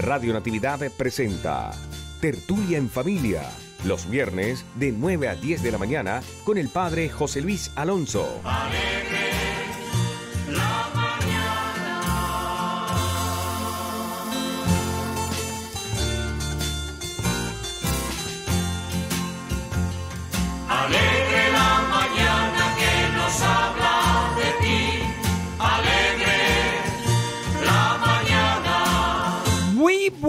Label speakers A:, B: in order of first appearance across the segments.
A: Radio Natividad presenta Tertulia en Familia, los viernes de 9 a 10 de la mañana con el Padre José Luis Alonso.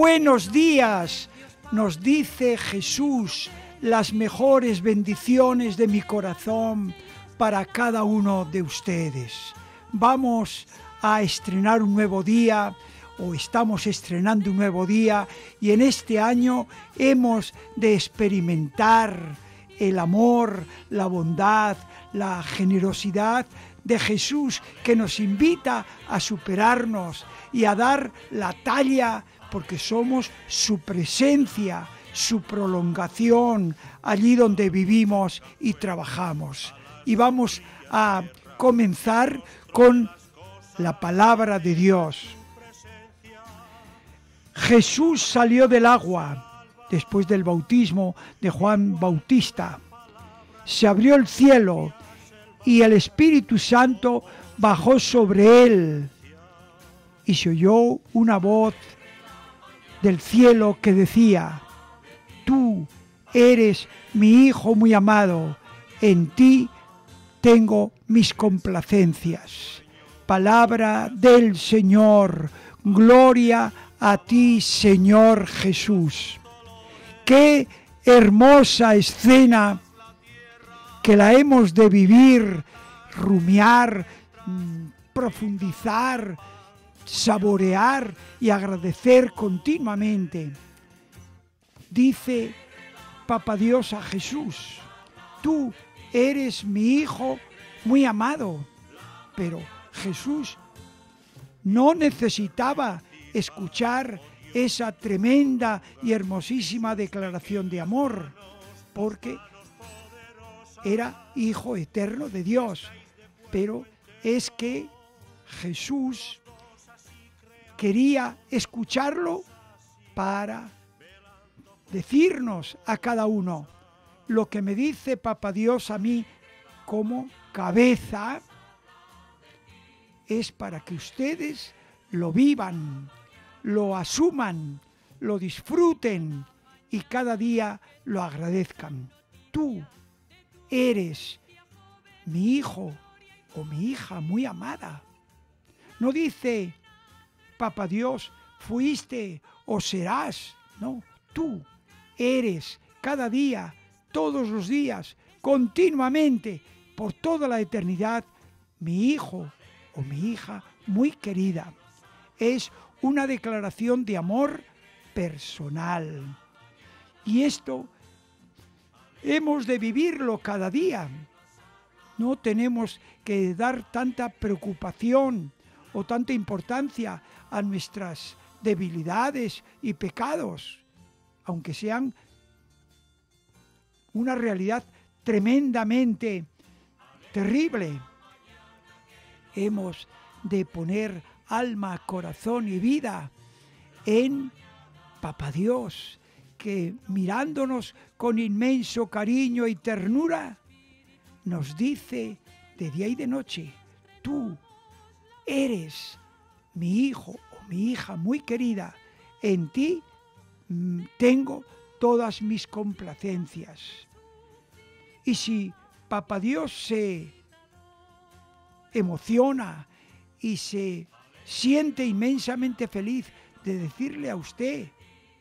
B: Buenos días, nos dice Jesús las mejores bendiciones de mi corazón para cada uno de ustedes. Vamos a estrenar un nuevo día o estamos estrenando un nuevo día y en este año hemos de experimentar el amor, la bondad, la generosidad de Jesús que nos invita a superarnos y a dar la talla porque somos su presencia, su prolongación allí donde vivimos y trabajamos. Y vamos a comenzar con la palabra de Dios. Jesús salió del agua después del bautismo de Juan Bautista. Se abrió el cielo y el Espíritu Santo bajó sobre él y se oyó una voz del cielo que decía, tú eres mi Hijo muy amado, en ti tengo mis complacencias. Palabra del Señor, gloria a ti Señor Jesús. Qué hermosa escena que la hemos de vivir, rumiar, mm, profundizar, saborear y agradecer continuamente. Dice Papa Dios a Jesús, tú eres mi hijo muy amado, pero Jesús no necesitaba escuchar esa tremenda y hermosísima declaración de amor, porque era hijo eterno de Dios. Pero es que Jesús quería escucharlo para decirnos a cada uno lo que me dice Papa Dios a mí como cabeza es para que ustedes lo vivan, lo asuman, lo disfruten y cada día lo agradezcan. Tú eres mi hijo o mi hija muy amada. No dice Papa Dios, fuiste o serás. No, tú eres cada día, todos los días, continuamente, por toda la eternidad, mi hijo o mi hija muy querida. Es una declaración de amor personal. Y esto hemos de vivirlo cada día. No tenemos que dar tanta preocupación o tanta importancia a nuestras debilidades y pecados, aunque sean una realidad tremendamente terrible. Hemos de poner alma, corazón y vida en Papa Dios, que mirándonos con inmenso cariño y ternura, nos dice de día y de noche, tú eres mi hijo o mi hija muy querida, en ti mm, tengo todas mis complacencias. Y si Papa Dios se emociona y se siente inmensamente feliz de decirle a usted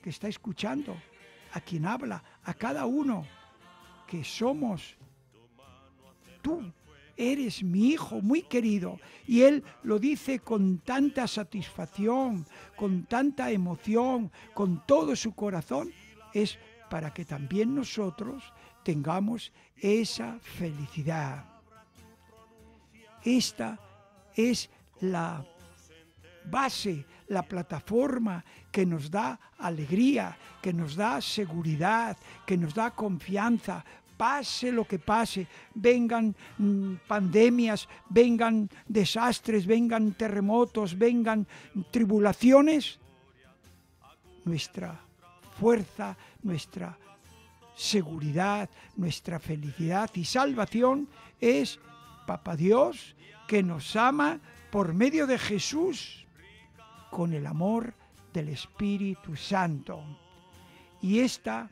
B: que está escuchando, a quien habla, a cada uno, que somos tú eres mi hijo muy querido. Y él lo dice con tanta satisfacción, con tanta emoción, con todo su corazón, es para que también nosotros tengamos esa felicidad. Esta es la base, la plataforma que nos da alegría, que nos da seguridad, que nos da confianza pase lo que pase, vengan mm, pandemias, vengan desastres, vengan terremotos, vengan tribulaciones, nuestra fuerza, nuestra seguridad, nuestra felicidad y salvación es Papa Dios que nos ama por medio de Jesús con el amor del Espíritu Santo. Y esta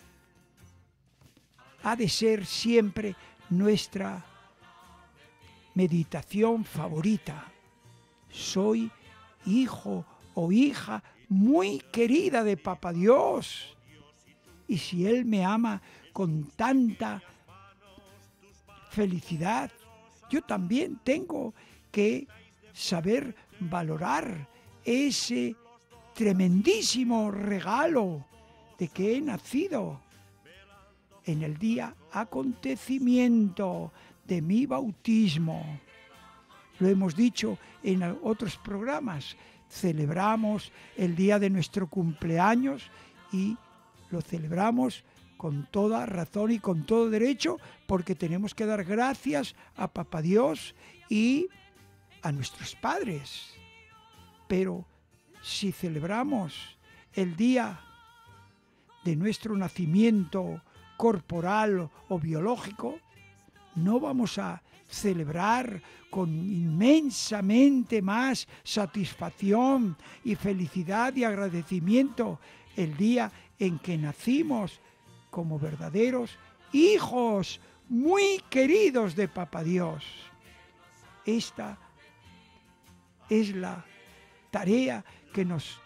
B: ha de ser siempre nuestra meditación favorita. Soy hijo o hija muy querida de Papa Dios. Y si Él me ama con tanta felicidad, yo también tengo que saber valorar ese tremendísimo regalo de que he nacido en el día acontecimiento de mi bautismo. Lo hemos dicho en otros programas, celebramos el día de nuestro cumpleaños y lo celebramos con toda razón y con todo derecho porque tenemos que dar gracias a Papá Dios y a nuestros padres. Pero si celebramos el día de nuestro nacimiento corporal o biológico, no vamos a celebrar con inmensamente más satisfacción y felicidad y agradecimiento el día en que nacimos como verdaderos hijos muy queridos de Papa Dios. Esta es la tarea que nos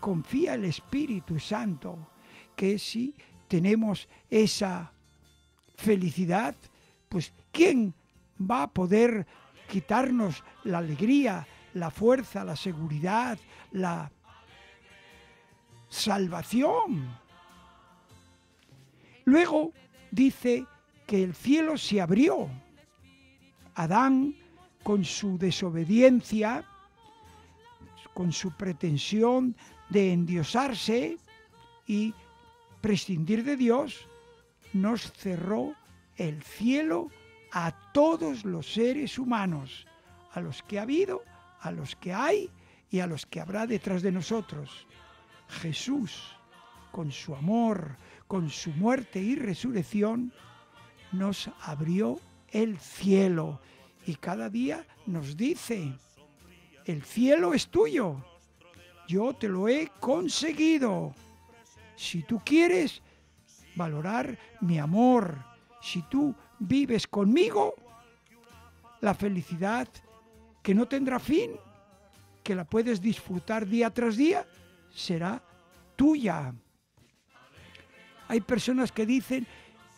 B: confía el Espíritu Santo, que si tenemos esa felicidad, pues ¿quién va a poder quitarnos la alegría, la fuerza, la seguridad, la salvación? Luego dice que el cielo se abrió. Adán, con su desobediencia, con su pretensión de endiosarse y prescindir de Dios, nos cerró el cielo a todos los seres humanos, a los que ha habido, a los que hay y a los que habrá detrás de nosotros. Jesús, con su amor, con su muerte y resurrección, nos abrió el cielo y cada día nos dice, el cielo es tuyo, yo te lo he conseguido. Si tú quieres valorar mi amor, si tú vives conmigo, la felicidad que no tendrá fin, que la puedes disfrutar día tras día, será tuya. Hay personas que dicen,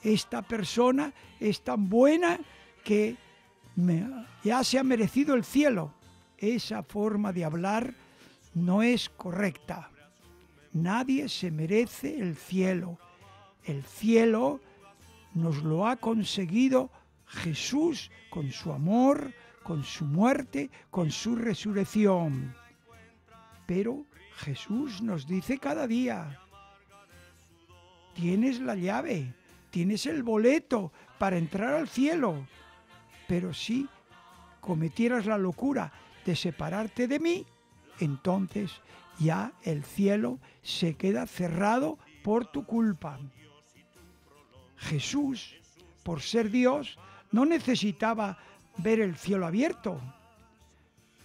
B: esta persona es tan buena que ya se ha merecido el cielo. Esa forma de hablar no es correcta. Nadie se merece el cielo. El cielo nos lo ha conseguido Jesús con su amor, con su muerte, con su resurrección. Pero Jesús nos dice cada día, tienes la llave, tienes el boleto para entrar al cielo, pero si cometieras la locura de separarte de mí, entonces ya el cielo se queda cerrado por tu culpa. Jesús, por ser Dios, no necesitaba ver el cielo abierto,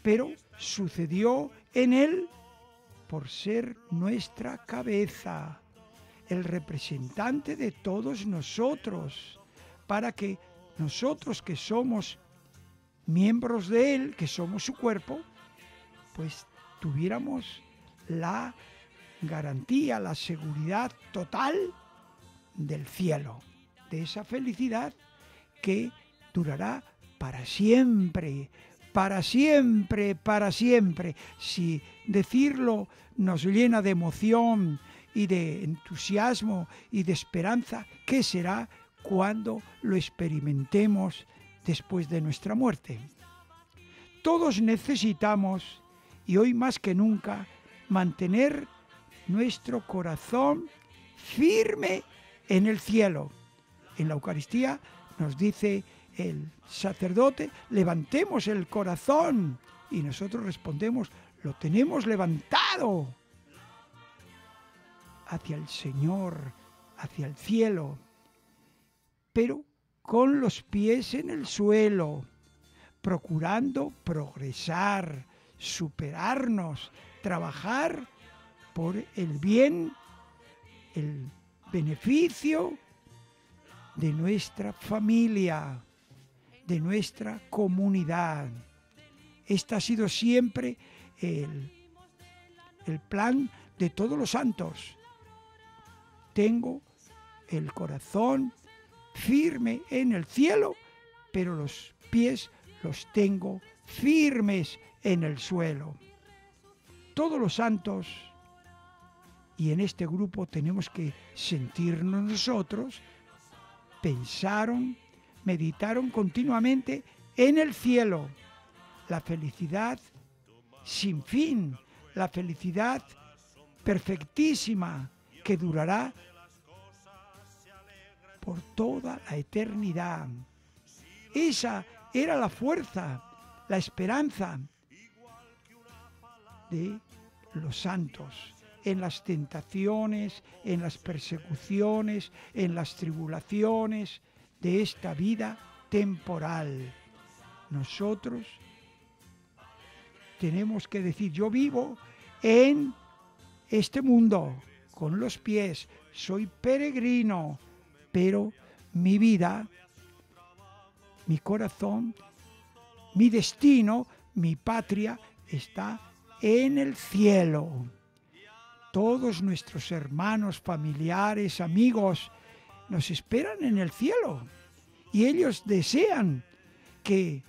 B: pero sucedió en él por ser nuestra cabeza, el representante de todos nosotros, para que nosotros que somos miembros de él, que somos su cuerpo, pues tuviéramos la garantía, la seguridad total del cielo, de esa felicidad que durará para siempre, para siempre, para siempre. Si decirlo nos llena de emoción y de entusiasmo y de esperanza, ¿qué será cuando lo experimentemos después de nuestra muerte? Todos necesitamos, y hoy más que nunca, mantener nuestro corazón firme en el cielo. En la Eucaristía nos dice el sacerdote, levantemos el corazón. Y nosotros respondemos, lo tenemos levantado. hacia el Señor, hacia el cielo, pero con los pies en el suelo, procurando progresar, superarnos, trabajar por el bien, el beneficio de nuestra familia, de nuestra comunidad. Este ha sido siempre el, el plan de todos los santos. Tengo el corazón firme en el cielo, pero los pies los tengo firmes en el suelo. Todos los santos, y en este grupo tenemos que sentirnos nosotros, pensaron, meditaron continuamente en el cielo, la felicidad sin fin, la felicidad perfectísima que durará por toda la eternidad. Esa era la fuerza, la esperanza de los santos en las tentaciones, en las persecuciones, en las tribulaciones de esta vida temporal. Nosotros tenemos que decir, yo vivo en este mundo con los pies, soy peregrino, pero mi vida, mi corazón, mi destino, mi patria está en el cielo todos nuestros hermanos, familiares, amigos, nos esperan en el cielo y ellos desean que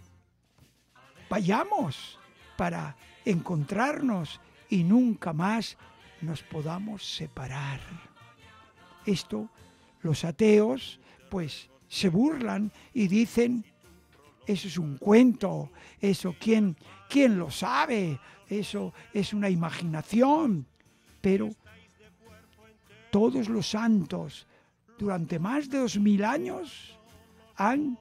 B: vayamos para encontrarnos y nunca más nos podamos separar. Esto los ateos pues se burlan y dicen, eso es un cuento, eso quién, quién lo sabe, eso es una imaginación pero todos los santos durante más de dos mil años han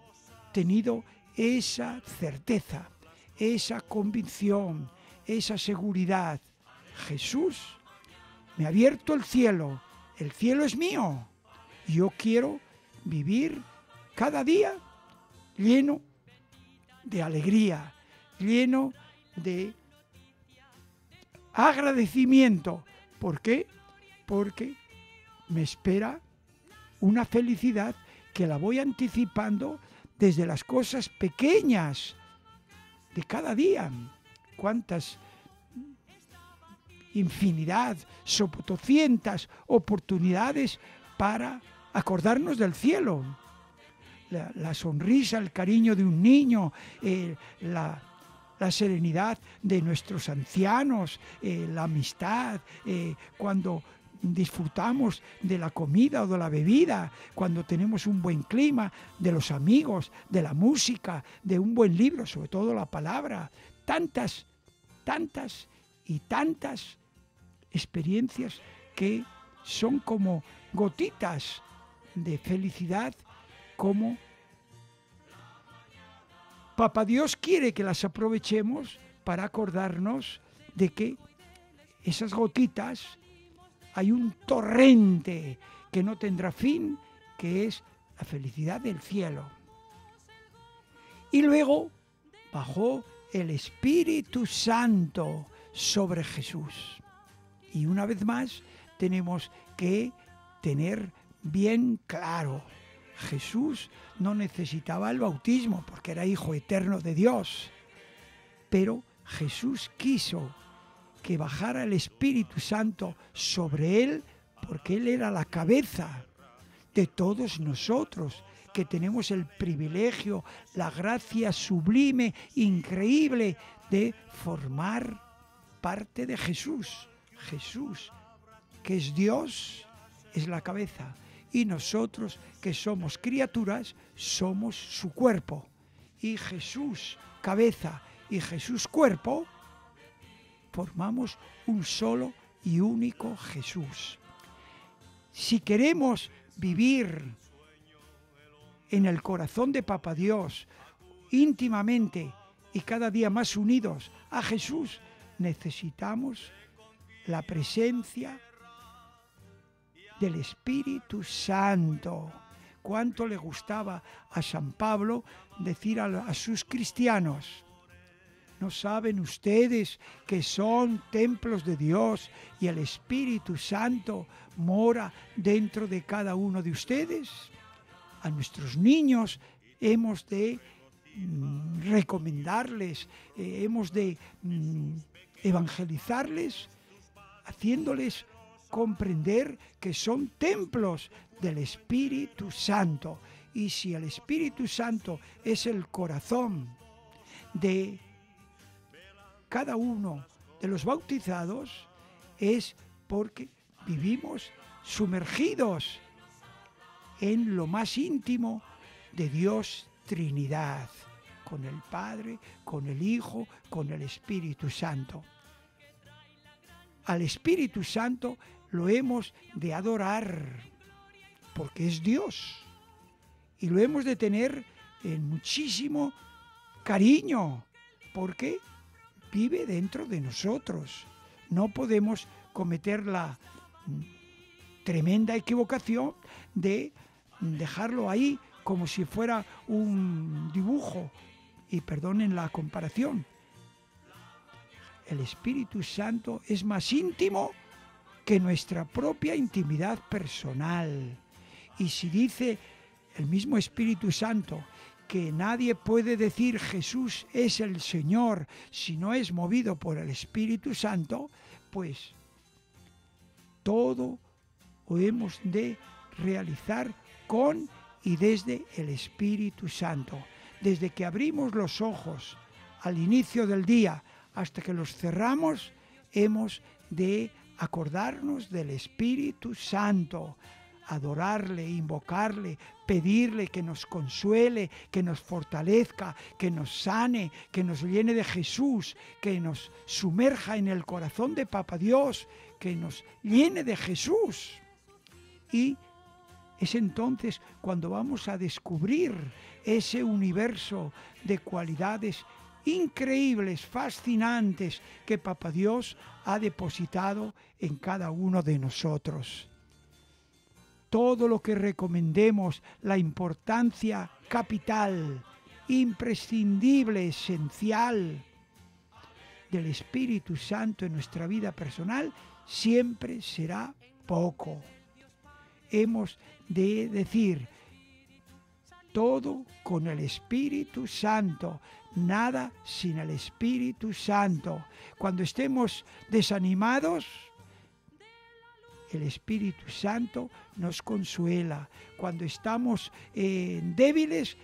B: tenido esa certeza, esa convicción, esa seguridad. Jesús me ha abierto el cielo, el cielo es mío. Yo quiero vivir cada día lleno de alegría, lleno de agradecimiento ¿Por qué? Porque me espera una felicidad que la voy anticipando desde las cosas pequeñas de cada día. ¿Cuántas infinidad, sopotocientas oportunidades para acordarnos del cielo? La, sonrisa, el cariño de un niño, eh, la la serenidad de nuestros ancianos, eh, la amistad, eh, cuando disfrutamos de la comida o de la bebida, cuando tenemos un buen clima, de los amigos, de la música, de un buen libro, sobre todo la palabra. Tantas, tantas y tantas experiencias que son como gotitas de felicidad, como Papá Dios quiere que las aprovechemos para acordarnos de que esas gotitas hay un torrente que no tendrá fin, que es la felicidad del cielo. Y luego bajó el Espíritu Santo sobre Jesús. Y una vez más tenemos que tener bien claro Jesús no necesitaba el bautismo porque era hijo eterno de Dios, pero Jesús quiso que bajara el Espíritu Santo sobre él porque él era la cabeza de todos nosotros que tenemos el privilegio, la gracia sublime, increíble de formar parte de Jesús. Jesús, que es Dios, es la cabeza y nosotros que somos criaturas somos su cuerpo. Y Jesús, cabeza, y Jesús, cuerpo, formamos un solo y único Jesús. Si queremos vivir en el corazón de Papa Dios, íntimamente y cada día más unidos a Jesús, necesitamos la presencia del Espíritu Santo. Cuánto le gustaba a San Pablo decir a, sus cristianos, ¿no saben ustedes que son templos de Dios y el Espíritu Santo mora dentro de cada uno de ustedes? A nuestros niños hemos de mm, recomendarles, eh, hemos de mm, evangelizarles, haciéndoles comprender que son templos del Espíritu Santo. Y si el Espíritu Santo es el corazón de cada uno de los bautizados, es porque vivimos sumergidos en lo más íntimo de Dios Trinidad, con el Padre, con el Hijo, con el Espíritu Santo. Al Espíritu Santo lo hemos de adorar porque es Dios. Y lo hemos de tener en muchísimo cariño, porque vive dentro de nosotros. No podemos cometer la tremenda equivocación de dejarlo ahí como si fuera un dibujo. Y perdonen la comparación. El Espíritu Santo es más íntimo que nuestra propia intimidad personal. Y si dice el mismo Espíritu Santo que nadie puede decir Jesús es el Señor si no es movido por el Espíritu Santo, pues todo lo hemos de realizar con y desde el Espíritu Santo. Desde que abrimos los ojos al inicio del día hasta que los cerramos, hemos de acordarnos del Espíritu Santo, adorarle, invocarle, pedirle que nos consuele, que nos fortalezca, que nos sane, que nos llene de Jesús, que nos sumerja en el corazón de Papa Dios, que nos llene de Jesús. Y es entonces cuando vamos a descubrir ese universo de cualidades increíbles, fascinantes que Papa Dios ha depositado en cada uno de nosotros todo lo que recomendemos, la importancia capital, imprescindible, esencial del Espíritu Santo en nuestra vida personal, siempre será poco. Hemos de decir, todo con el Espíritu Santo, nada sin el Espíritu Santo. Cuando estemos desanimados, el Espíritu Santo nos consuela. Cuando estamos eh, débiles,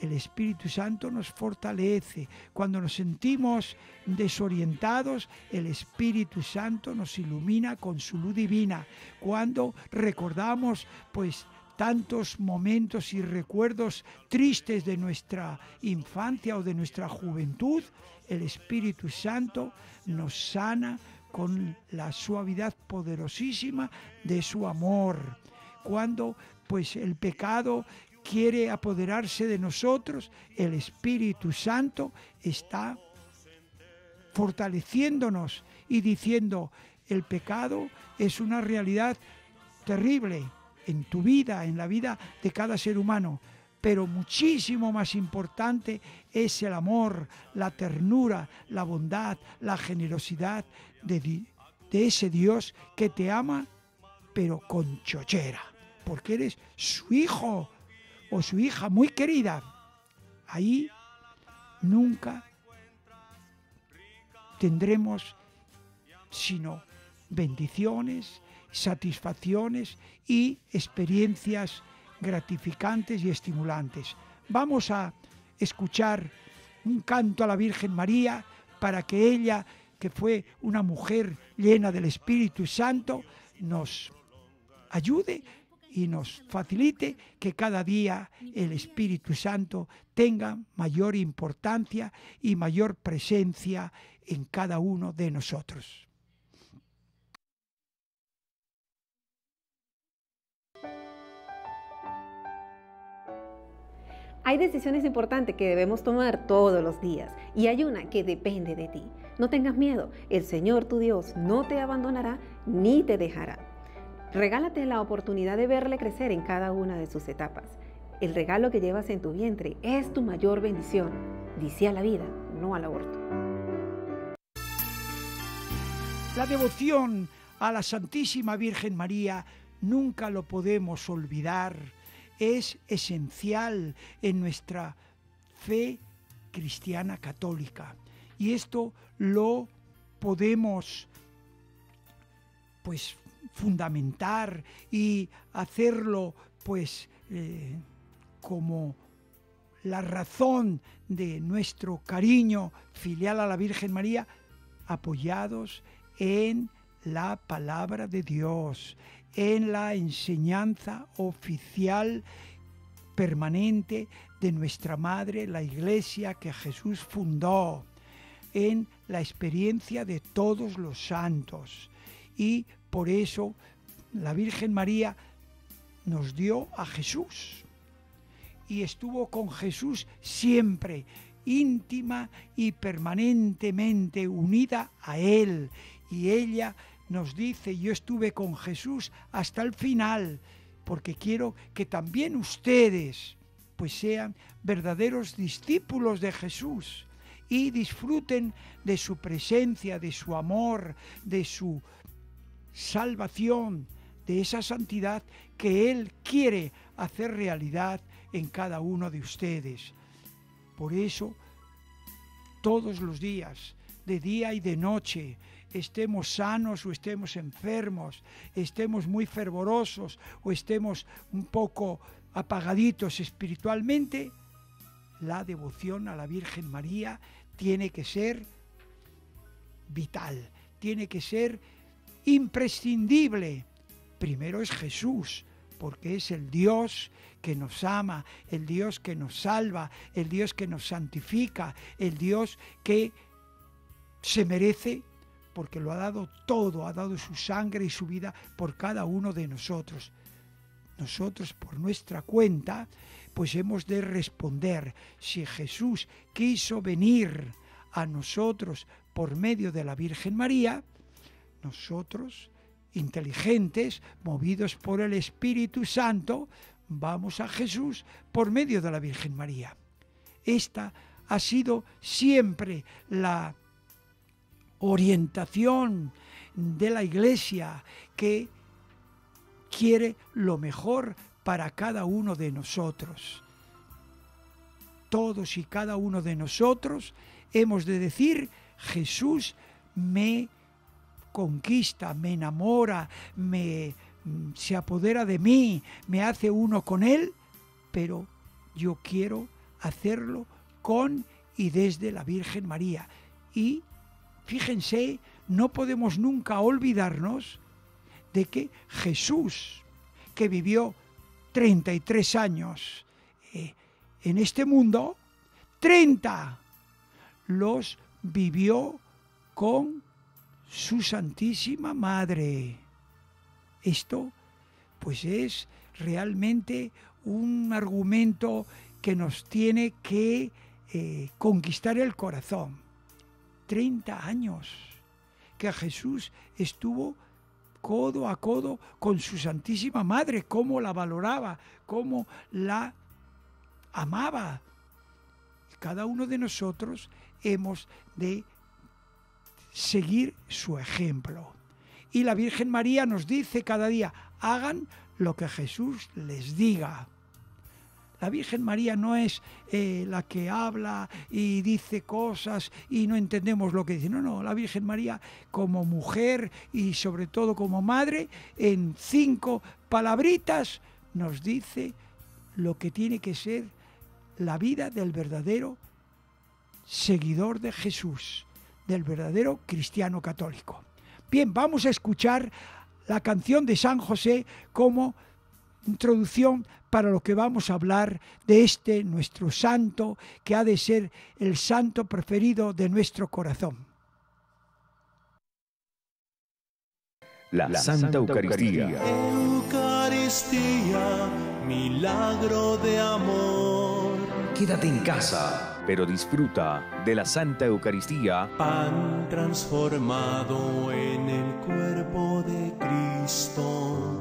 B: el Espíritu Santo nos fortalece. Cuando nos sentimos desorientados, el Espíritu Santo nos ilumina con su luz divina. Cuando recordamos, pues, tantos momentos y recuerdos tristes de nuestra infancia o de nuestra juventud, el Espíritu Santo nos sana, con la suavidad poderosísima de su amor. Cuando pues el pecado quiere apoderarse de nosotros, el Espíritu Santo está fortaleciéndonos y diciendo, el pecado es una realidad terrible en tu vida, en la vida de cada ser humano, pero muchísimo más importante es el amor, la ternura, la bondad, la generosidad de, ese Dios que te ama, pero con chochera, porque eres su hijo o su hija muy querida. Ahí nunca tendremos sino bendiciones, satisfacciones y experiencias gratificantes y estimulantes. Vamos a escuchar un canto a la Virgen María para que ella, que fue una mujer llena del Espíritu Santo, nos ayude y nos facilite que cada día el Espíritu Santo tenga mayor importancia y mayor presencia en cada uno de nosotros.
C: Hay decisiones importantes que debemos tomar todos los días y hay una que depende de ti. No tengas miedo, el Señor tu Dios no te abandonará ni te dejará. Regálate la oportunidad de verle crecer en cada una de sus etapas. El regalo que llevas en tu vientre es tu mayor bendición. Dice a la vida, no al aborto.
B: La devoción a la Santísima Virgen María nunca lo podemos olvidar. Es esencial en nuestra fe cristiana católica. Y esto lo podemos pues fundamentar y hacerlo pues eh, como la razón de nuestro cariño filial a la Virgen María, apoyados en la palabra de Dios, en la enseñanza oficial permanente de nuestra Madre, la Iglesia que Jesús fundó, en la experiencia de todos los santos. Y por eso la Virgen María nos dio a Jesús y estuvo con Jesús siempre, íntima y permanentemente unida a Él. Y ella nos dice, yo estuve con Jesús hasta el final, porque quiero que también ustedes pues sean verdaderos discípulos de Jesús y disfruten de su presencia, de su amor, de su salvación, de esa santidad que Él quiere hacer realidad en cada uno de ustedes. Por eso, todos los días, de día y de noche, estemos sanos o estemos enfermos, estemos muy fervorosos o estemos un poco apagaditos espiritualmente, la devoción a la Virgen María tiene que ser vital, tiene que ser imprescindible. Primero es Jesús, porque es el Dios que nos ama, el Dios que nos salva, el Dios que nos santifica, el Dios que se merece porque lo ha dado todo, ha dado su sangre y su vida por cada uno de nosotros. Nosotros por nuestra cuenta, pues hemos de responder, si Jesús quiso venir a nosotros por medio de la Virgen María, nosotros inteligentes, movidos por el Espíritu Santo, vamos a Jesús por medio de la Virgen María. Esta ha sido siempre la orientación de la Iglesia que quiere lo mejor para cada uno de nosotros. Todos y cada uno de nosotros hemos de decir, Jesús me conquista, me enamora, me mm, se apodera de mí, me hace uno con él, pero yo quiero hacerlo con y desde la Virgen María. Y fíjense, no podemos nunca olvidarnos de que Jesús, que vivió 33 años eh, en este mundo, 30 los vivió con su Santísima Madre. Esto pues es realmente un argumento que nos tiene que eh, conquistar el corazón. 30 años que Jesús estuvo codo a codo con su Santísima Madre, cómo la valoraba, cómo la amaba. Cada uno de nosotros hemos de seguir su ejemplo. Y la Virgen María nos dice cada día, hagan lo que Jesús les diga. La Virgen María no es eh, la que habla y dice cosas y no entendemos lo que dice. No, no, la Virgen María como mujer y sobre todo como madre, en cinco palabritas nos dice lo que tiene que ser la vida del verdadero seguidor de Jesús del verdadero cristiano católico. Bien, vamos a escuchar la canción de San José como introducción para lo que vamos a hablar de este nuestro santo, que ha de ser el santo preferido de nuestro corazón.
A: La, Santa, Eucaristía.
D: Eucaristía, milagro de amor.
A: Quédate en casa pero disfruta de la Santa Eucaristía.
D: Pan transformado en el cuerpo de Cristo.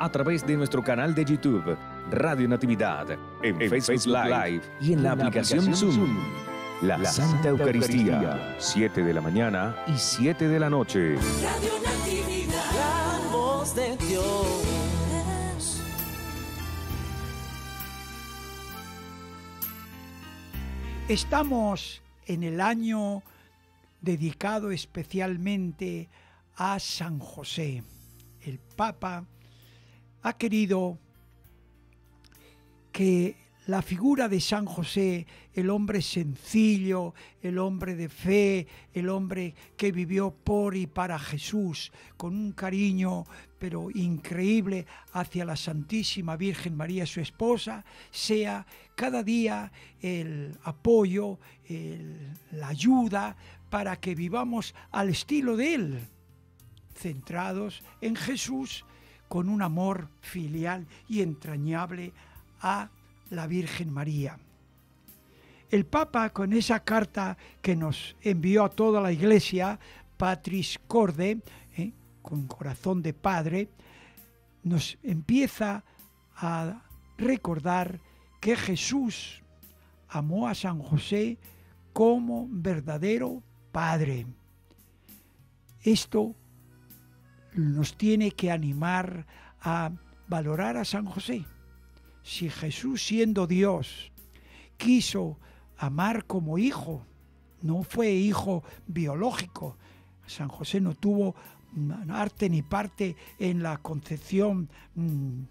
A: A través de nuestro canal de YouTube, Radio Natividad, en, Facebook, Live, y en, la, aplicación, Zoom. La, Santa, Eucaristía, 7 de la mañana y 7 de la noche. Radio Natividad, la voz de Dios.
B: Estamos en el año dedicado especialmente a San José. El Papa ha querido que la figura de San José, el hombre sencillo, el hombre de fe, el hombre que vivió por y para Jesús, con un cariño pero increíble hacia la Santísima Virgen María, su esposa, sea cada día el apoyo, la ayuda para que vivamos al estilo de Él, centrados en Jesús, con un amor filial y entrañable a la Virgen María. El Papa, con esa carta que nos envió a toda la Iglesia, Patris Corde, eh, con corazón de padre, nos empieza a recordar que Jesús amó a San José como verdadero padre. Esto nos tiene que animar a valorar a San José si Jesús siendo Dios quiso amar como hijo, no fue hijo biológico, San José no tuvo arte ni parte en la concepción mm,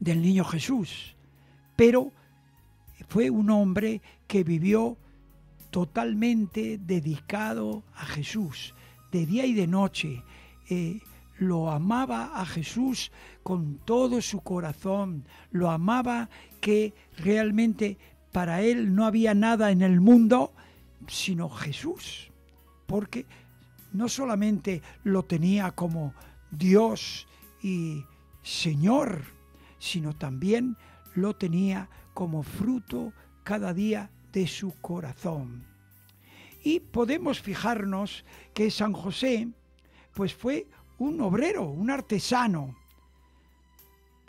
B: del niño Jesús, pero fue un hombre que vivió totalmente dedicado a Jesús, de día y de noche. Eh, lo amaba a Jesús con todo su corazón, lo amaba que realmente para él no había nada en el mundo sino Jesús, porque no solamente lo tenía como Dios y Señor, sino también lo tenía como fruto cada día de su corazón. Y podemos fijarnos que San José pues fue un obrero, un artesano,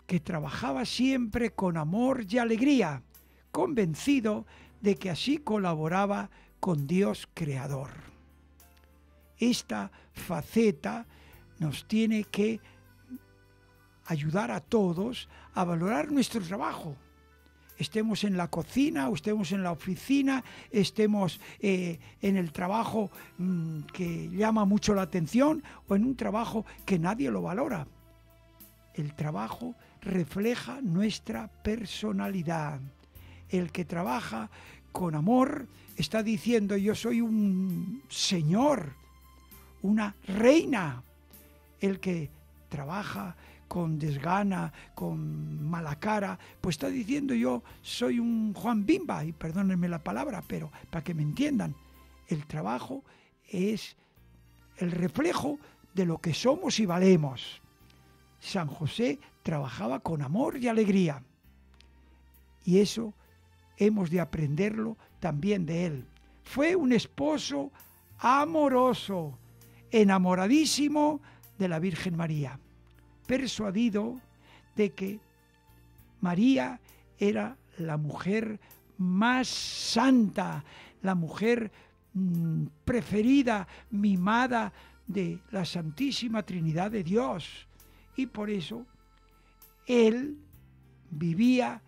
B: que trabajaba siempre con amor y alegría, convencido de que así colaboraba con Dios Creador. Esta faceta nos tiene que ayudar a todos a valorar nuestro trabajo, estemos en la cocina estemos en la oficina, estemos eh, en el trabajo mm, que llama mucho la atención o en un trabajo que nadie lo valora. El trabajo refleja nuestra personalidad. El que trabaja con amor está diciendo yo soy un señor, una reina. El que trabaja con desgana, con mala cara, pues está diciendo yo soy un Juan Bimba, y perdónenme la palabra, pero para que me entiendan, el trabajo es el reflejo de lo que somos y valemos. San José trabajaba con amor y alegría. Y eso hemos de aprenderlo también de él. Fue un esposo amoroso, enamoradísimo de la Virgen María persuadido de que María era la mujer más santa, la mujer mm, preferida, mimada de la Santísima Trinidad de Dios. Y por eso él vivía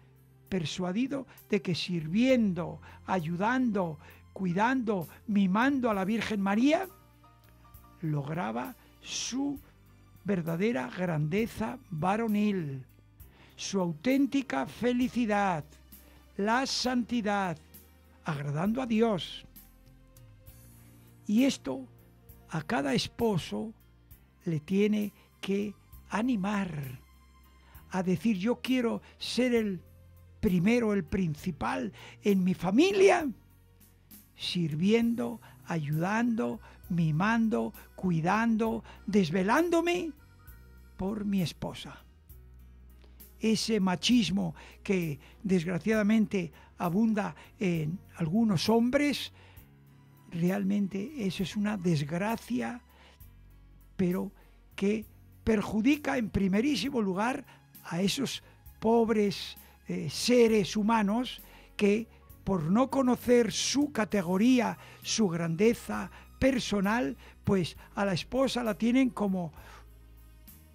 B: persuadido de que sirviendo, ayudando, cuidando, mimando a la Virgen María, lograba su verdadera grandeza varonil, su auténtica felicidad, la santidad, agradando a Dios. Y esto a cada esposo le tiene que animar a decir yo quiero ser el primero, el principal en mi familia, sirviendo, ayudando, mimando, cuidando, desvelándome por mi esposa. Ese machismo que desgraciadamente abunda en algunos hombres, realmente eso es una desgracia, pero que perjudica en primerísimo lugar a esos pobres eh, seres humanos que por no conocer su categoría, su grandeza personal, pues a la esposa la tienen como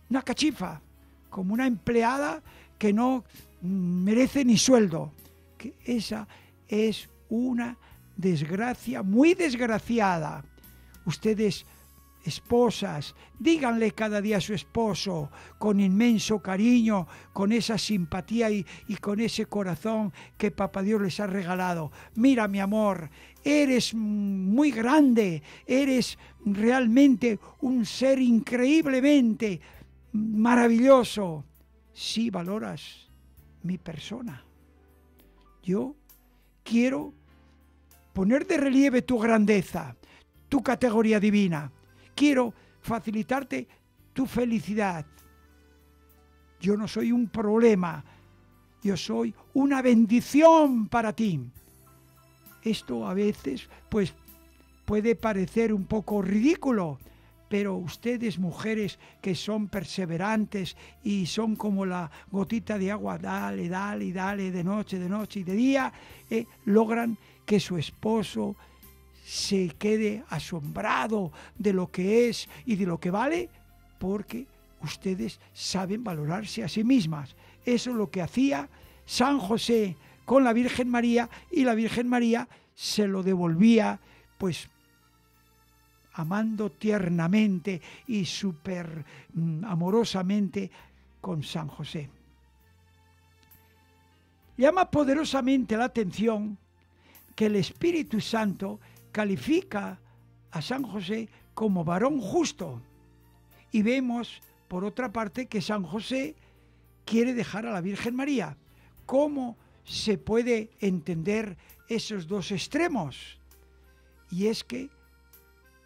B: una cachifa, como una empleada que no merece ni sueldo. Que esa es una desgracia muy desgraciada. Ustedes esposas, díganle cada día a su esposo con inmenso cariño, con esa simpatía y, y, con ese corazón que Papá Dios les ha regalado. Mira mi amor, eres muy grande, eres realmente un ser increíblemente maravilloso. Si valoras mi persona. Yo quiero poner de relieve tu grandeza, tu categoría divina quiero facilitarte tu felicidad. Yo no soy un problema, yo soy una bendición para ti. Esto a veces pues puede parecer un poco ridículo, pero ustedes mujeres que son perseverantes y son como la gotita de agua, dale, dale, dale, de noche, de noche y de día, eh, logran que su esposo se quede asombrado de lo que es y de lo que vale, porque ustedes saben valorarse a sí mismas. Eso es lo que hacía San José con la Virgen María y la Virgen María se lo devolvía pues amando tiernamente y súper mm, amorosamente con San José. Llama poderosamente la atención que el Espíritu Santo califica a San José como varón justo. Y vemos, por otra parte, que San José quiere dejar a la Virgen María. ¿Cómo se puede entender esos dos extremos? Y es que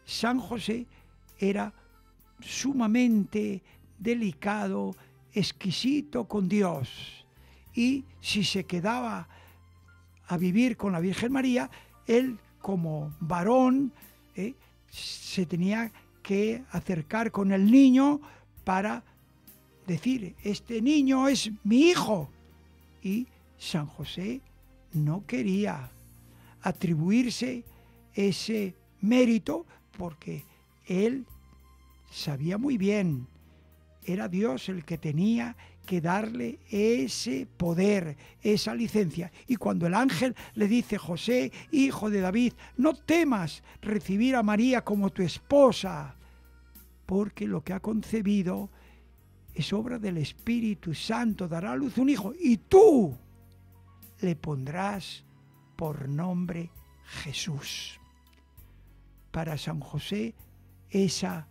B: San José era sumamente delicado, exquisito con Dios. Y si se quedaba a vivir con la Virgen María, él como varón ¿eh? se tenía que acercar con el niño para decir, este niño es mi hijo. Y San José no quería atribuirse ese mérito porque él sabía muy bien, era Dios el que tenía que darle ese poder, esa licencia. Y cuando el ángel le dice, José, hijo de David, no temas recibir a María como tu esposa, porque lo que ha concebido es obra del Espíritu Santo, dará a luz un hijo, y tú le pondrás por nombre Jesús. Para San José esa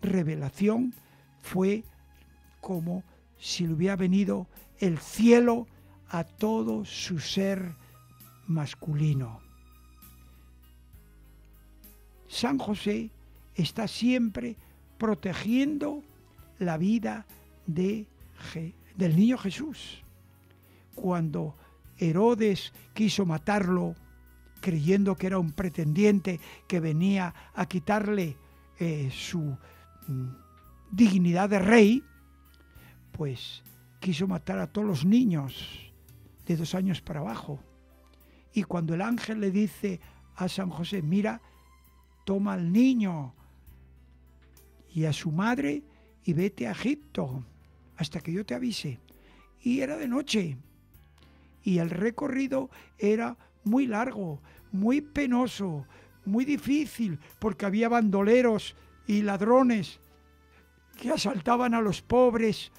B: revelación fue como si le hubiera venido el cielo a todo su ser masculino. San José está siempre protegiendo la vida de, del niño Jesús. Cuando Herodes quiso matarlo, creyendo que era un pretendiente que venía a quitarle eh, su mm, dignidad de rey, pues quiso matar a todos los niños de dos años para abajo. Y cuando el ángel le dice a San José, mira, toma al niño y a su madre y vete a Egipto hasta que yo te avise. Y era de noche. Y el recorrido era muy largo, muy penoso, muy difícil, porque había bandoleros y ladrones que asaltaban a los pobres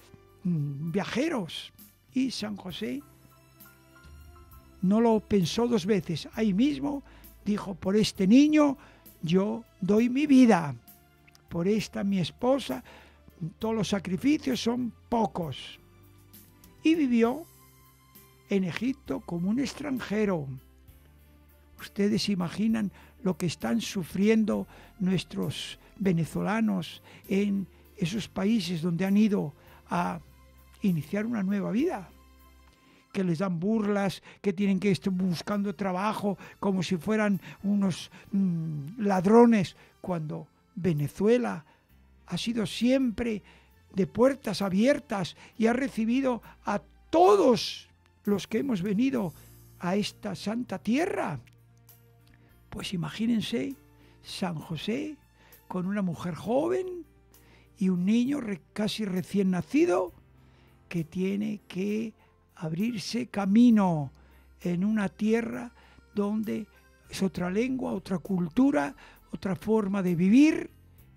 B: viajeros. Y San José no lo pensó dos veces. Ahí mismo dijo, por este niño yo doy mi vida. Por esta mi esposa, todos los sacrificios son pocos. Y vivió en Egipto como un extranjero. Ustedes imaginan lo que están sufriendo nuestros venezolanos en esos países donde han ido a iniciar una nueva vida que les dan burlas, que tienen que estar buscando trabajo como si fueran unos mm, ladrones, cuando Venezuela ha sido siempre de puertas abiertas y ha recibido a todos los que hemos venido a esta santa tierra. Pues imagínense San José con una mujer joven y un niño casi recién nacido que tiene que abrirse camino en una tierra donde es otra lengua, otra cultura, otra forma de vivir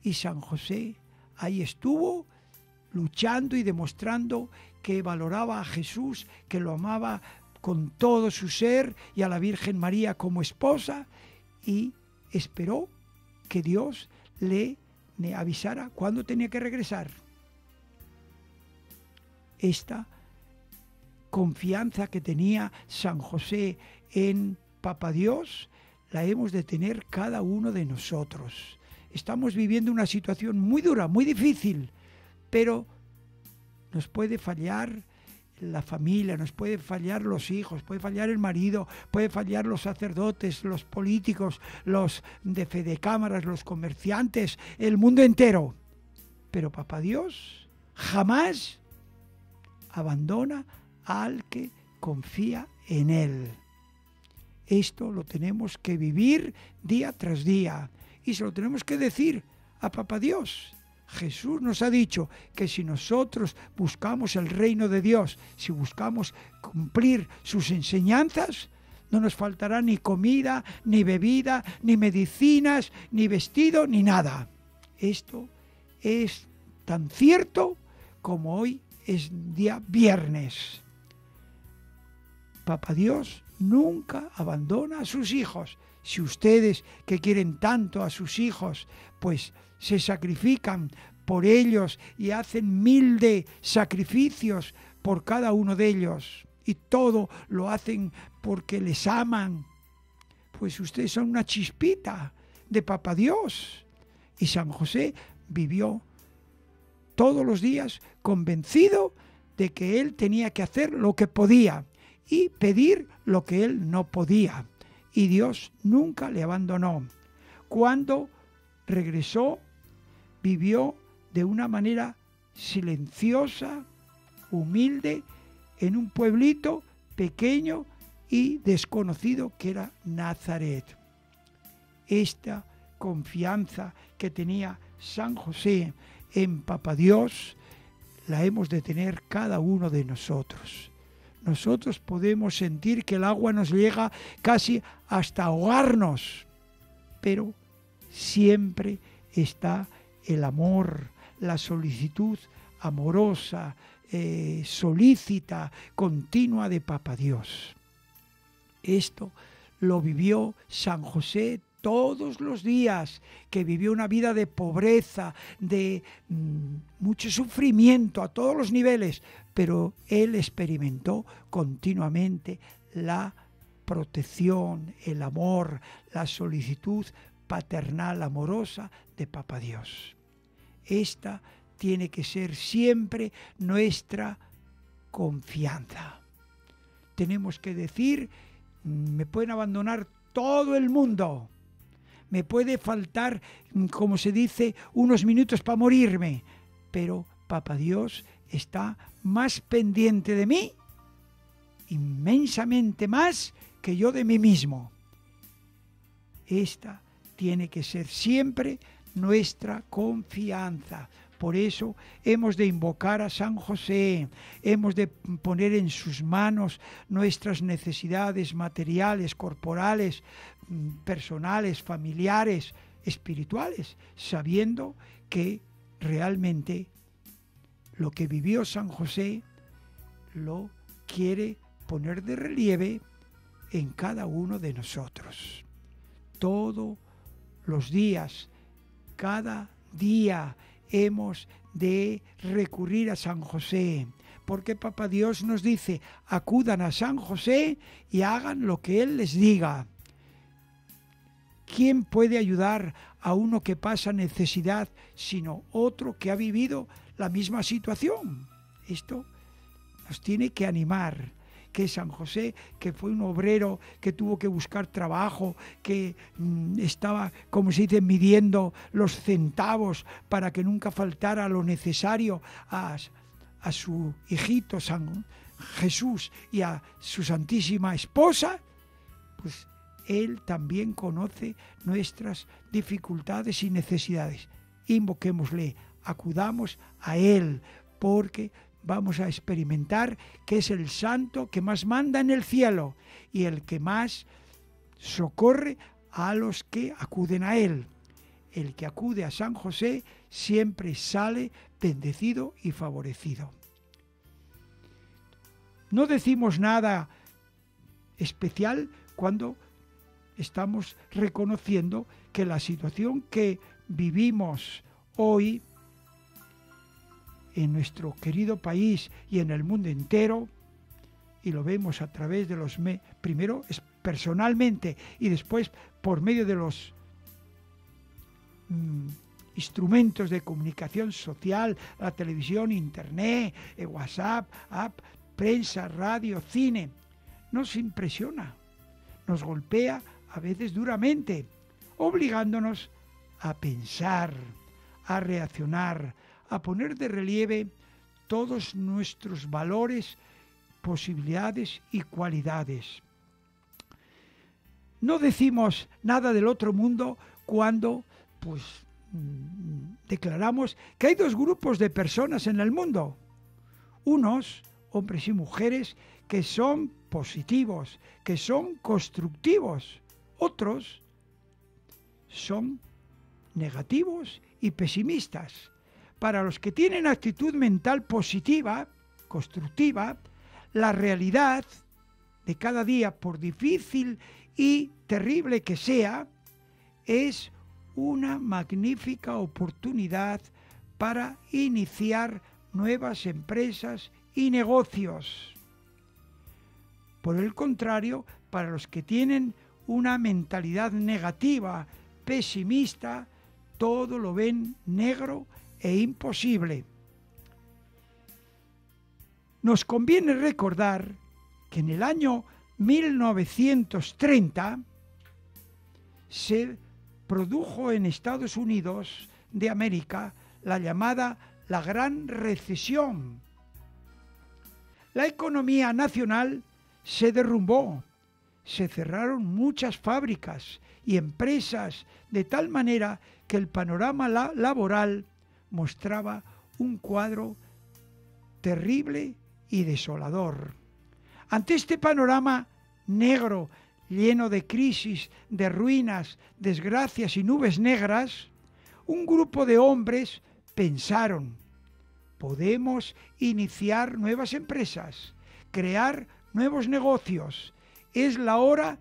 B: y San José ahí estuvo luchando y demostrando que valoraba a Jesús, que lo amaba con todo su ser y a la Virgen María como esposa y esperó que Dios le, avisara cuándo tenía que regresar. Esta confianza que tenía San José en Papa Dios la hemos de tener cada uno de nosotros. Estamos viviendo una situación muy dura, muy difícil, pero nos puede fallar la familia, nos puede fallar los hijos, puede fallar el marido, puede fallar los sacerdotes, los políticos, los de fe de cámaras, los comerciantes, el mundo entero. Pero Papá Dios jamás abandona al que confía en Él. Esto lo tenemos que vivir día tras día y se lo tenemos que decir a Papá Dios. Jesús nos ha dicho que si nosotros buscamos el reino de Dios, si buscamos cumplir sus enseñanzas, no nos faltará ni comida, ni bebida, ni medicinas, ni vestido, ni nada. Esto es tan cierto como hoy es día viernes. Papá Dios nunca abandona a sus hijos. Si ustedes que quieren tanto a sus hijos, pues se sacrifican por ellos y hacen mil de sacrificios por cada uno de ellos y todo lo hacen porque les aman, pues ustedes son una chispita de Papa Dios. Y San José vivió todos los días convencido de que él tenía que hacer lo que podía y pedir lo que él no podía. Y Dios nunca le abandonó. Cuando regresó vivió de una manera silenciosa, humilde, en un pueblito pequeño y desconocido que era Nazaret. Esta confianza que tenía San José en Papa Dios la hemos de tener cada uno de nosotros. Nosotros podemos sentir que el agua nos llega casi hasta ahogarnos, pero siempre está el amor, la solicitud amorosa, eh, solícita, continua de Papa Dios. Esto lo vivió San José todos los días, que vivió una vida de pobreza, de mm, mucho sufrimiento a todos los niveles, pero él experimentó continuamente la protección, el amor, la solicitud paternal, amorosa de Papa Dios. Esta tiene que ser siempre nuestra confianza. Tenemos que decir, me pueden abandonar todo el mundo, me puede faltar, como se dice, unos minutos para morirme, pero Papa Dios está más pendiente de mí, inmensamente más que yo de mí mismo. Esta tiene que ser siempre nuestra confianza. Por eso hemos de invocar a San José, hemos de poner en sus manos nuestras necesidades materiales, corporales, mm, personales, familiares, espirituales, sabiendo que realmente lo que vivió San José lo quiere poner de relieve en cada uno de nosotros. Todo los días, cada día hemos de recurrir a San José, porque Papá Dios nos dice, acudan a San José y hagan lo que Él les diga. ¿Quién puede ayudar a uno que pasa necesidad sino otro que ha vivido la misma situación? Esto nos tiene que animar que San José, que fue un obrero que tuvo que buscar trabajo, que mm, estaba, como se dice, midiendo los centavos para que nunca faltara lo necesario a, a su hijito San Jesús y a su santísima esposa, pues él también conoce nuestras dificultades y necesidades. Invoquémosle, acudamos a Él, porque vamos a experimentar que es el santo que más manda en el cielo y el que más socorre a los que acuden a Él. El que acude a San José siempre sale bendecido y favorecido. No decimos nada especial cuando estamos reconociendo que la situación que vivimos hoy en nuestro querido país y en el mundo entero, y lo vemos a través de los, me primero personalmente y después por medio de los mm, instrumentos de comunicación social, la televisión, internet, eh, WhatsApp, app, prensa, radio, cine, nos impresiona, nos golpea a veces duramente, obligándonos a pensar, a reaccionar, a poner de relieve todos nuestros valores, posibilidades y cualidades. No decimos nada del otro mundo cuando pues mm, declaramos que hay dos grupos de personas en el mundo. Unos, hombres y mujeres, que son positivos, que son constructivos, otros son negativos y pesimistas. Para los que tienen actitud mental positiva, constructiva, la realidad de cada día, por difícil y terrible que sea, es una magnífica oportunidad para iniciar nuevas empresas y negocios. Por el contrario, para los que tienen una mentalidad negativa, pesimista, todo lo ven negro e imposible. Nos conviene recordar que en el año 1930 se produjo en Estados Unidos de América la llamada la Gran Recesión. La economía nacional se derrumbó se cerraron muchas fábricas y empresas de tal manera que el panorama laboral mostraba un cuadro terrible y desolador. Ante este panorama negro, lleno de crisis, de ruinas, desgracias y nubes negras, un grupo de hombres pensaron, podemos iniciar nuevas empresas, crear nuevos negocios, es la hora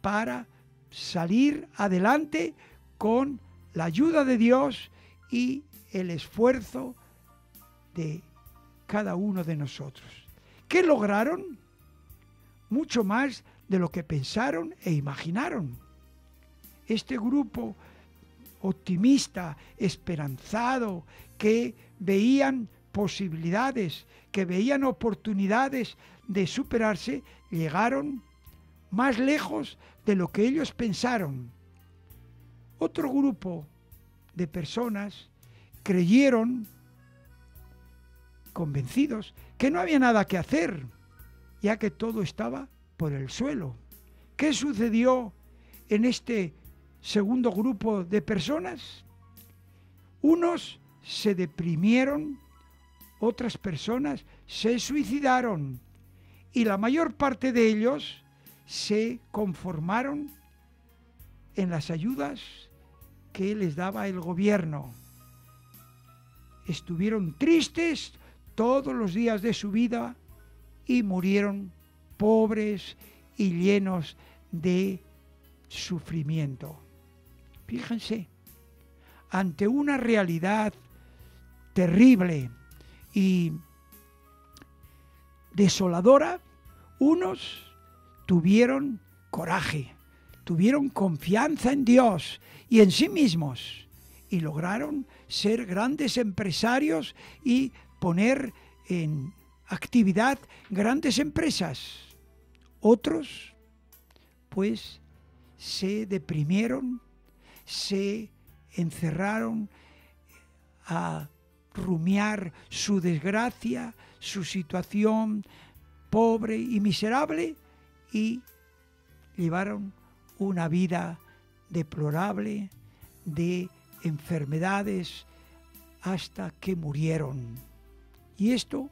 B: para salir adelante con la ayuda de Dios y el esfuerzo de cada uno de nosotros. ¿Qué lograron? Mucho más de lo que pensaron e imaginaron. Este grupo optimista, esperanzado, que veían posibilidades, que veían oportunidades de superarse, llegaron más lejos de lo que ellos pensaron. Otro grupo de personas creyeron, convencidos, que no había nada que hacer, ya que todo estaba por el suelo. ¿Qué sucedió en este segundo grupo de personas? Unos se deprimieron, otras personas se suicidaron y la mayor parte de ellos se conformaron en las ayudas que les daba el gobierno. Estuvieron tristes todos los días de su vida y murieron pobres y llenos de sufrimiento. Fíjense, ante una realidad terrible y desoladora, unos tuvieron coraje, tuvieron confianza en Dios y en sí mismos y lograron ser grandes empresarios y poner en actividad grandes empresas. Otros, pues, se deprimieron, se encerraron a rumiar su desgracia, su situación pobre y miserable y llevaron una vida deplorable de enfermedades hasta que murieron. Y esto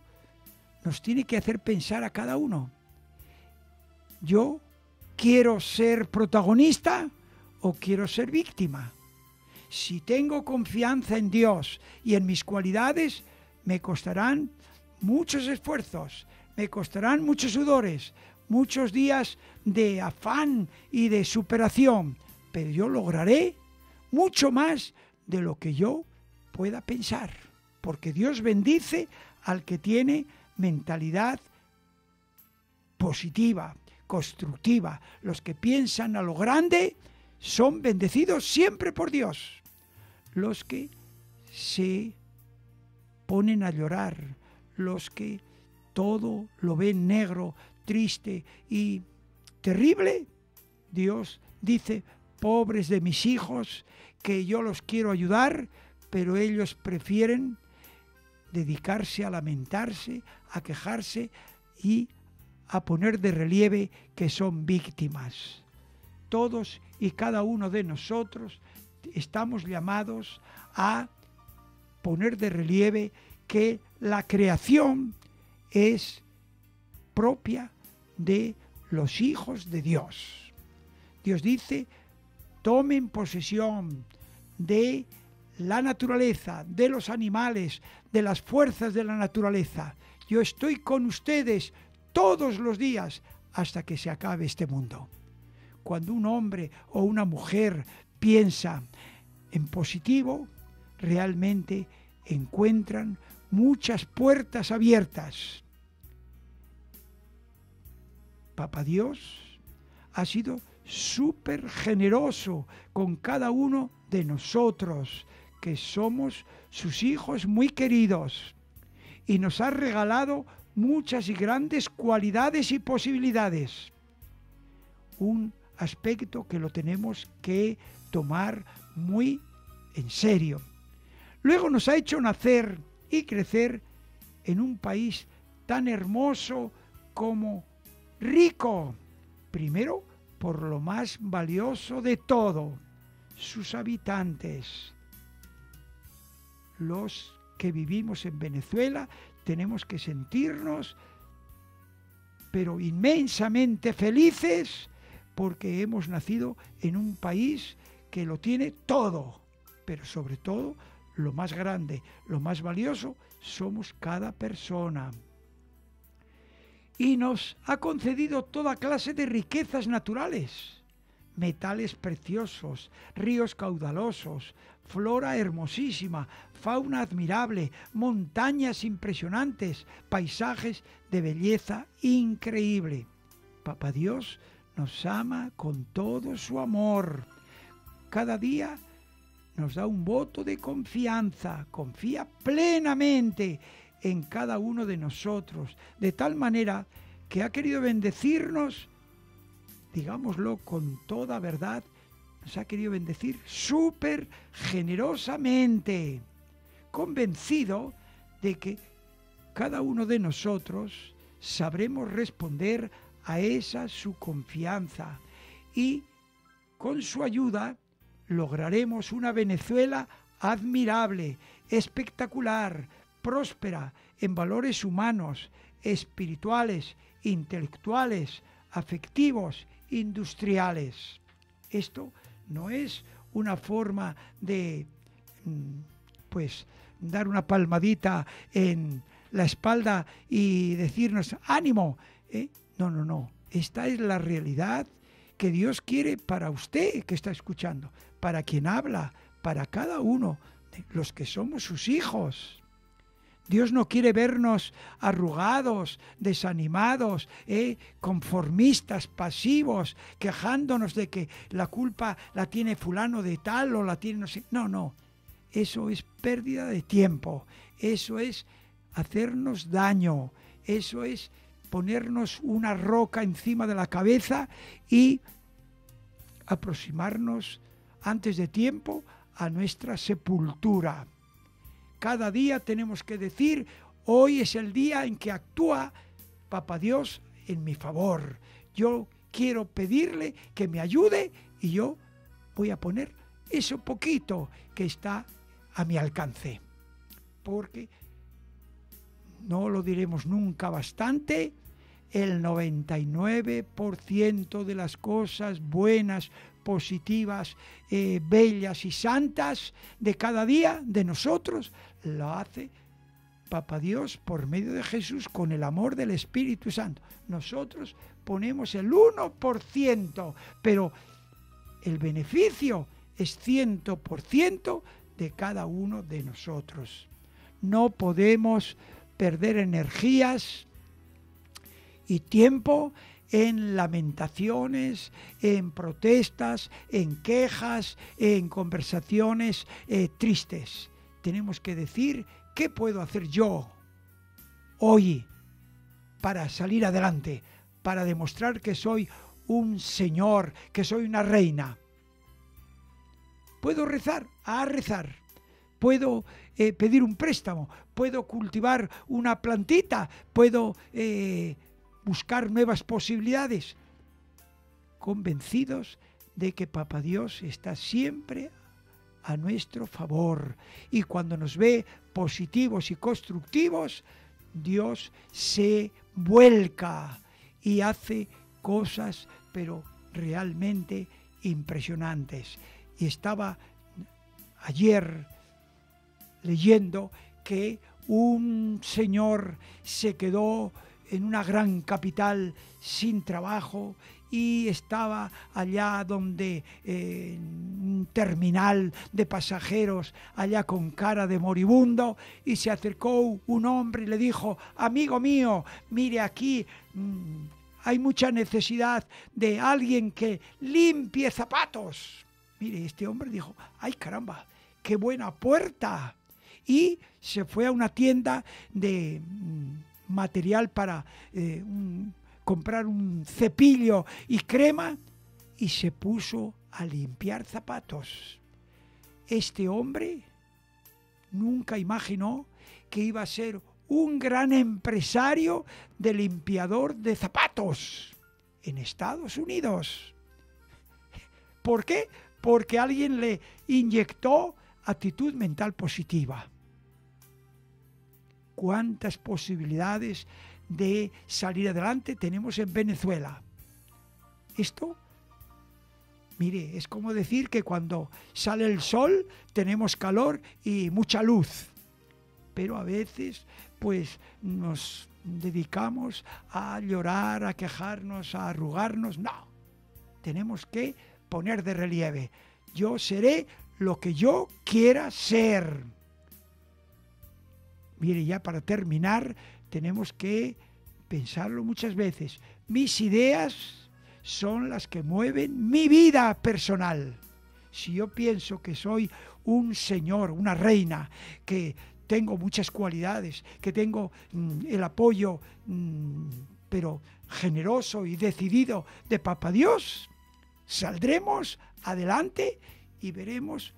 B: nos tiene que hacer pensar a cada uno. ¿Yo quiero ser protagonista o quiero ser víctima? Si tengo confianza en Dios y en mis cualidades, me costarán muchos esfuerzos, me costarán muchos sudores, muchos días de afán y de superación, pero yo lograré mucho más de lo que yo pueda pensar, porque Dios bendice al que tiene mentalidad positiva, constructiva. Los que piensan a lo grande son bendecidos siempre por Dios los que se ponen a llorar, los que todo lo ven negro, triste y terrible, Dios dice, pobres de mis hijos, que yo los quiero ayudar, pero ellos prefieren dedicarse a lamentarse, a quejarse y a poner de relieve que son víctimas. Todos y cada uno de nosotros estamos llamados a poner de relieve que la creación es propia de los hijos de Dios. Dios dice, tomen posesión de la naturaleza, de los animales, de las fuerzas de la naturaleza. Yo estoy con ustedes todos los días hasta que se acabe este mundo. Cuando un hombre o una mujer piensa en positivo, realmente encuentran muchas puertas abiertas. Papá Dios ha sido súper generoso con cada uno de nosotros, que somos sus hijos muy queridos, y nos ha regalado muchas y grandes cualidades y posibilidades. Un aspecto que lo tenemos que tomar muy en serio. Luego nos ha hecho nacer y crecer en un país tan hermoso como rico. Primero, por lo más valioso de todo, sus habitantes. Los que vivimos en Venezuela tenemos que sentirnos, pero inmensamente felices, porque hemos nacido en un país que lo tiene todo, pero sobre todo lo más grande, lo más valioso, somos cada persona. Y nos ha concedido toda clase de riquezas naturales, metales preciosos, ríos caudalosos, flora hermosísima, fauna admirable, montañas impresionantes, paisajes de belleza increíble. Papá Dios nos ama con todo su amor cada día nos da un voto de confianza, confía plenamente en cada uno de nosotros, de tal manera que ha querido bendecirnos, digámoslo con toda verdad, nos ha querido bendecir súper generosamente, convencido de que cada uno de nosotros sabremos responder a esa su confianza. Y con su ayuda lograremos una Venezuela admirable, espectacular, próspera en valores humanos, espirituales, intelectuales, afectivos, industriales. Esto no es una forma de, mm, pues, dar una palmadita en la espalda y decirnos, ánimo. ¿eh? No, no, no. Esta es la realidad que Dios quiere para usted que está escuchando, para quien habla, para cada uno de los que somos sus hijos. Dios no quiere vernos arrugados, desanimados, eh, conformistas, pasivos, quejándonos de que la culpa la tiene fulano de tal o la tiene no sé. No, no. Eso es pérdida de tiempo. Eso es hacernos daño. Eso es ponernos una roca encima de la cabeza y aproximarnos antes de tiempo a nuestra sepultura. Cada día tenemos que decir, hoy es el día en que actúa Papa Dios en mi favor. Yo quiero pedirle que me ayude y yo voy a poner eso poquito que está a mi alcance. Porque no lo diremos nunca bastante, el 99% de las cosas buenas, positivas, eh, bellas y santas de cada día de nosotros, lo hace Papa Dios por medio de Jesús con el amor del Espíritu Santo. Nosotros ponemos el 1%, pero el beneficio es 100% de cada uno de nosotros. No podemos perder energías y tiempo en lamentaciones, en protestas, en quejas, en conversaciones eh, tristes. Tenemos que decir, ¿qué puedo hacer yo hoy para salir adelante, para demostrar que soy un señor, que soy una reina? Puedo rezar, a rezar. Puedo eh, pedir un préstamo, puedo cultivar una plantita, puedo eh, buscar nuevas posibilidades, convencidos de que Papa Dios está siempre a nuestro favor. Y cuando nos ve positivos y constructivos, Dios se vuelca y hace cosas, pero realmente impresionantes. Y estaba ayer leyendo que un señor se quedó en una gran capital sin trabajo y estaba allá donde eh, un terminal de pasajeros allá con cara de moribundo y se acercó un hombre y le dijo amigo mío mire aquí mm, hay mucha necesidad de alguien que limpie zapatos mire este hombre dijo ay caramba qué buena puerta y se fue a una tienda de mm, material para eh, comprar un cepillo y crema y se puso a limpiar zapatos. Este hombre nunca imaginó que iba a ser un gran empresario de limpiador de zapatos en Estados Unidos. ¿Por qué? Porque alguien le inyectó actitud mental positiva cuántas posibilidades de salir adelante tenemos en Venezuela. Esto, mire, es como decir que cuando sale el sol tenemos calor y mucha luz, pero a veces pues nos dedicamos a llorar, a quejarnos, a arrugarnos. No, tenemos que poner de relieve. Yo seré lo que yo quiera ser. Mire, ya para terminar, tenemos que pensarlo muchas veces. Mis ideas son las que mueven mi vida personal. Si yo pienso que soy un señor, una reina, que tengo muchas cualidades, que tengo mm, el apoyo, mm, pero generoso y decidido de Papa Dios, saldremos adelante y veremos,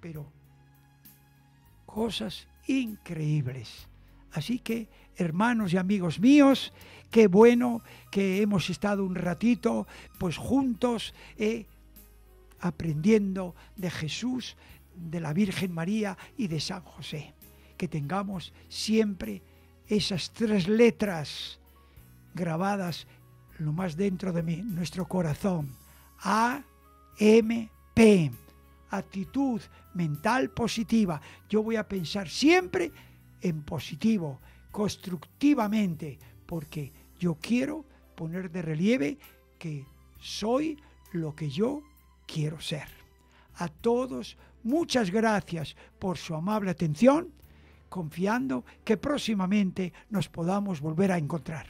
B: pero cosas increíbles. Así que, hermanos y amigos míos, qué bueno que hemos estado un ratito pues juntos eh, aprendiendo de Jesús, de la Virgen María y de San José. Que tengamos siempre esas tres letras grabadas lo más dentro de mí, nuestro corazón. A, M, P actitud mental positiva. Yo voy a pensar siempre en positivo, constructivamente, porque yo quiero poner de relieve que soy lo que yo quiero ser. A todos, muchas gracias por su amable atención, confiando que próximamente nos podamos volver a encontrar.